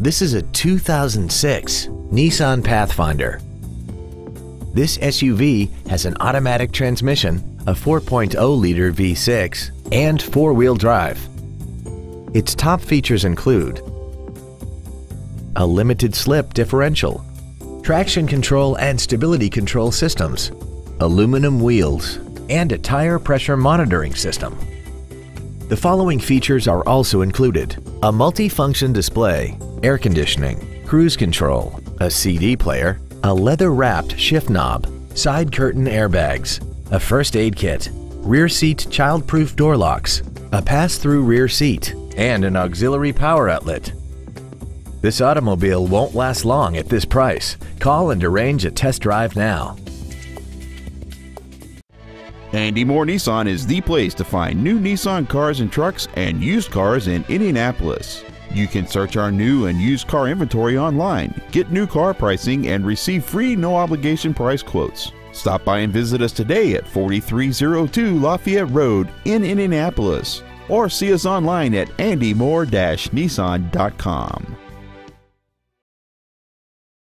This is a 2006 Nissan Pathfinder. This SUV has an automatic transmission, a 4.0-liter V6, and four-wheel drive. Its top features include a limited slip differential, traction control and stability control systems, aluminum wheels, and a tire pressure monitoring system. The following features are also included. A multi-function display, air conditioning, cruise control, a CD player, a leather-wrapped shift knob, side curtain airbags, a first aid kit, rear seat child-proof door locks, a pass-through rear seat, and an auxiliary power outlet. This automobile won't last long at this price. Call and arrange a test drive now. Andy Mohr Nissan is the place to find new Nissan cars and trucks and used cars in Indianapolis. You can search our new and used car inventory online, get new car pricing, and receive free no obligation price quotes. Stop by and visit us today at 4302 Lafayette Road in Indianapolis or see us online at andymohr-nissan.com.